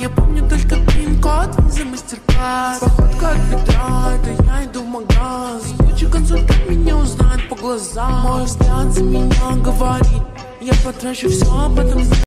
Я помню только пин-код за мастер-класс. Походка от бедра, это я иду в магаз. Лучше консультант меня узнает по глазам. Мой взгляд за меня говорит Я потрачу все, а потом